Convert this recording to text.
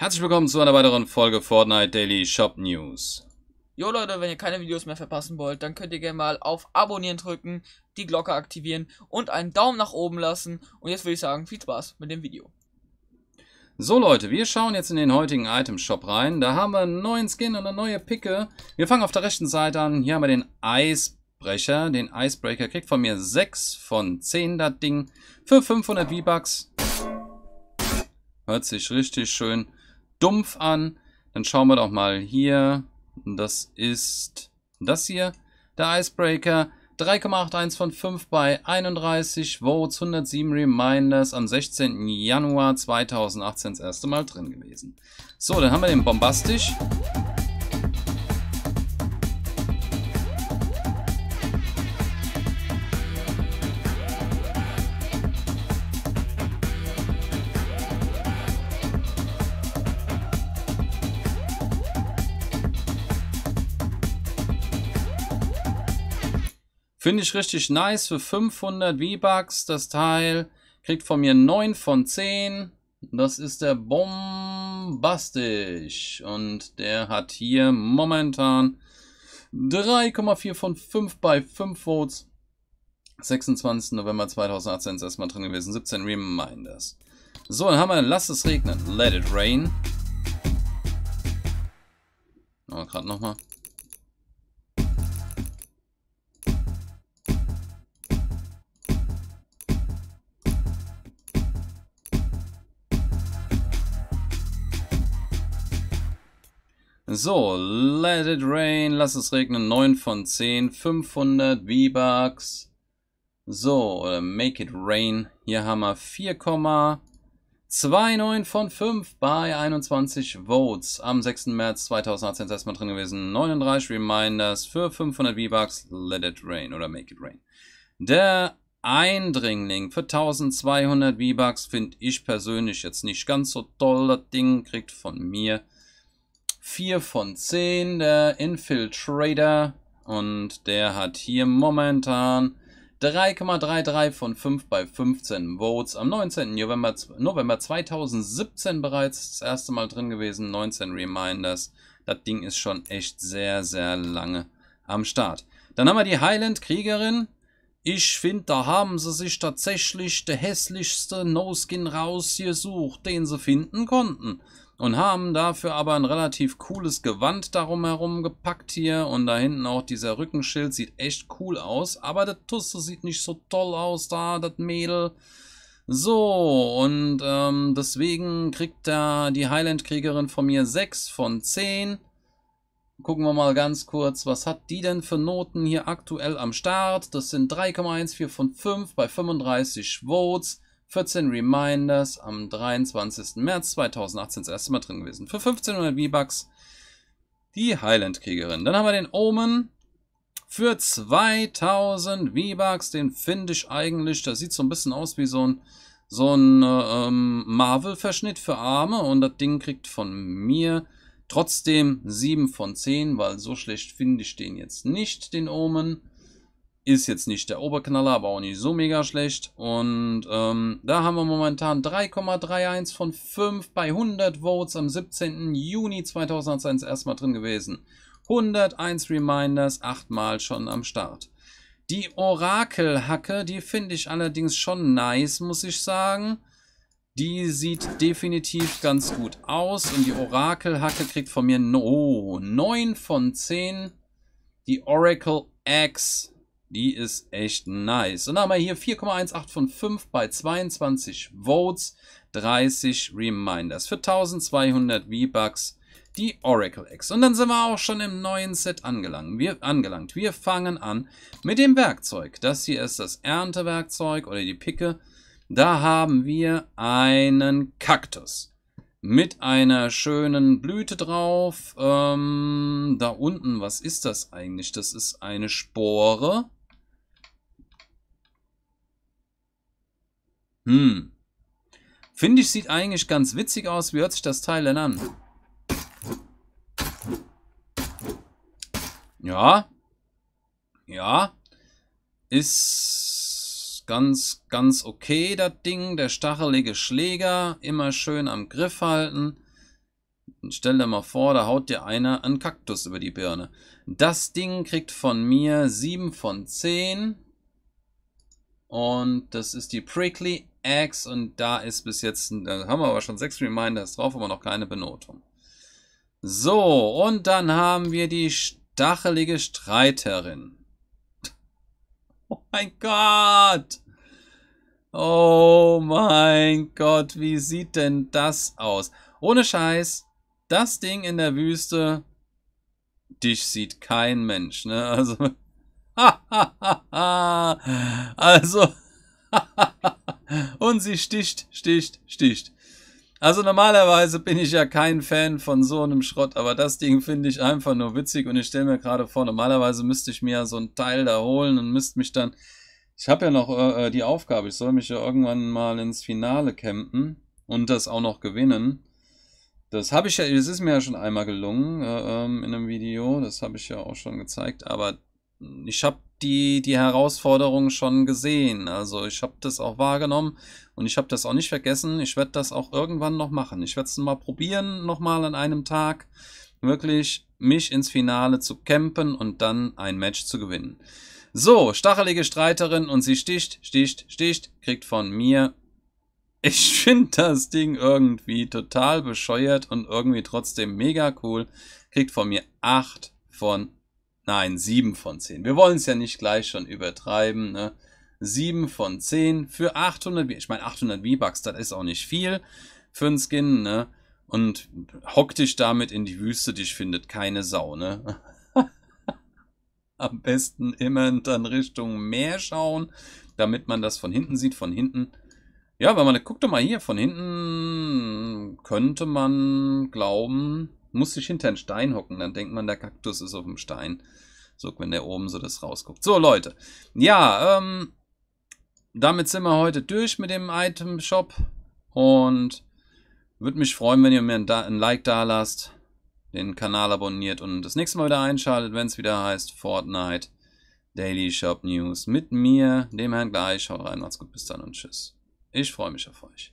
Herzlich willkommen zu einer weiteren Folge Fortnite Daily Shop News. Jo Leute, wenn ihr keine Videos mehr verpassen wollt, dann könnt ihr gerne mal auf Abonnieren drücken, die Glocke aktivieren und einen Daumen nach oben lassen. Und jetzt würde ich sagen, viel Spaß mit dem Video. So Leute, wir schauen jetzt in den heutigen Item Shop rein. Da haben wir einen neuen Skin und eine neue Picke. Wir fangen auf der rechten Seite an. Hier haben wir den Icebrecher. Den Icebreaker kriegt von mir 6 von 10 das Ding für 500 V-Bucks. Hört sich richtig schön dumpf an. Dann schauen wir doch mal hier. Das ist das hier. Der Icebreaker. 3,81 von 5 bei 31 Votes, 107 Reminders am 16. Januar 2018 das erste Mal drin gewesen. So, dann haben wir den Bombastisch. Finde ich richtig nice für 500 V-Bucks. Das Teil kriegt von mir 9 von 10. Das ist der Bombastisch. Und der hat hier momentan 3,4 von 5 bei 5 Votes. 26. November 2018 ist erstmal drin gewesen. 17 Reminders. So, dann haben wir Lass es regnen. Let it rain. Oh, gerade nochmal. So, Let It Rain, Lass es regnen, 9 von 10, 500 V-Bucks. So, Make It Rain, hier haben wir 4,29 von 5 bei 21 Votes. Am 6. März 2018 ist erstmal drin gewesen, 39 Reminders für 500 V-Bucks, Let It Rain oder Make It Rain. Der Eindringling für 1200 V-Bucks finde ich persönlich jetzt nicht ganz so toll. Das Ding kriegt von mir 4 von 10, der Infiltrator. Und der hat hier momentan 3,33 von 5 bei 15 Votes. Am 19. November, November 2017 bereits das erste Mal drin gewesen. 19 Reminders. Das Ding ist schon echt sehr, sehr lange am Start. Dann haben wir die Highland Kriegerin. Ich finde, da haben sie sich tatsächlich der hässlichste No-Skin rausgesucht, den sie finden konnten und haben dafür aber ein relativ cooles Gewand darum herum gepackt hier und da hinten auch dieser Rückenschild sieht echt cool aus, aber das Tusse sieht nicht so toll aus da, das Mädel. So, und ähm, deswegen kriegt da die Highland-Kriegerin von mir 6 von 10. Gucken wir mal ganz kurz, was hat die denn für Noten hier aktuell am Start? Das sind 3,14 von 5 bei 35 Votes. 14 Reminders am 23. März 2018 das erste Mal drin gewesen. Für 1500 V-Bucks die Highland-Kriegerin. Dann haben wir den Omen für 2000 V-Bucks. Den finde ich eigentlich, das sieht so ein bisschen aus wie so ein, so ein ähm, Marvel-Verschnitt für Arme. Und das Ding kriegt von mir trotzdem 7 von 10, weil so schlecht finde ich den jetzt nicht, den Omen. Ist jetzt nicht der Oberknaller, aber auch nicht so mega schlecht. Und ähm, da haben wir momentan 3,31 von 5 bei 100 Votes am 17. Juni 2001 erstmal drin gewesen. 101 Reminders, 8 Mal schon am Start. Die Orakelhacke, die finde ich allerdings schon nice, muss ich sagen. Die sieht definitiv ganz gut aus. Und die Orakelhacke kriegt von mir no, 9 von 10. Die Oracle X die ist echt nice. Und dann haben wir hier 4,18 von 5 bei 22 Votes, 30 Reminders für 1200 V-Bucks. Die Oracle X. Und dann sind wir auch schon im neuen Set angelangt. Wir, angelangt. wir fangen an mit dem Werkzeug. Das hier ist das Erntewerkzeug oder die Picke. Da haben wir einen Kaktus mit einer schönen Blüte drauf. Ähm, da unten, was ist das eigentlich? Das ist eine Spore. Hm. Finde ich, sieht eigentlich ganz witzig aus. Wie hört sich das Teil denn an? Ja. Ja. Ist ganz, ganz okay, das Ding. Der stachelige Schläger. Immer schön am Griff halten. stell dir mal vor, da haut dir einer einen Kaktus über die Birne. Das Ding kriegt von mir 7 von 10. Und das ist die Prickly Axe und da ist bis jetzt, da haben wir aber schon 6 Reminders drauf, aber noch keine Benotung. So, und dann haben wir die stachelige Streiterin. Oh mein Gott! Oh mein Gott, wie sieht denn das aus? Ohne Scheiß, das Ding in der Wüste, dich sieht kein Mensch, ne? Also, also, und sie sticht, sticht, sticht. Also normalerweise bin ich ja kein Fan von so einem Schrott, aber das Ding finde ich einfach nur witzig und ich stelle mir gerade vor, normalerweise müsste ich mir ja so ein Teil da holen und müsste mich dann ich habe ja noch äh, äh, die Aufgabe, ich soll mich ja irgendwann mal ins Finale campen und das auch noch gewinnen. Das habe ich ja, das ist mir ja schon einmal gelungen äh, ähm, in einem Video, das habe ich ja auch schon gezeigt, aber ich habe die, die Herausforderung schon gesehen, also ich habe das auch wahrgenommen und ich habe das auch nicht vergessen, ich werde das auch irgendwann noch machen. Ich werde es mal probieren, nochmal an einem Tag, wirklich mich ins Finale zu campen und dann ein Match zu gewinnen. So, stachelige Streiterin und sie sticht, sticht, sticht, kriegt von mir. Ich finde das Ding irgendwie total bescheuert und irgendwie trotzdem mega cool. Kriegt von mir 8 von, nein, 7 von 10. Wir wollen es ja nicht gleich schon übertreiben, ne? 7 von 10 für 800, ich meine 800 V-Bucks, das ist auch nicht viel für einen Skin, ne? Und hock dich damit in die Wüste, dich findet keine Sau, ne? am besten immer dann Richtung Meer schauen, damit man das von hinten sieht. Von hinten, ja, wenn man, guckt doch mal hier, von hinten könnte man glauben, muss sich hinter einen Stein hocken, dann denkt man, der Kaktus ist auf dem Stein. So, wenn der oben so das rausguckt. So, Leute. Ja, ähm, damit sind wir heute durch mit dem Item Shop. Und würde mich freuen, wenn ihr mir ein, ein Like da lasst den Kanal abonniert und das nächste Mal wieder einschaltet, wenn es wieder heißt Fortnite Daily Shop News mit mir, dem Herrn Gleich. Haut rein, macht's gut, bis dann und tschüss. Ich freue mich auf euch.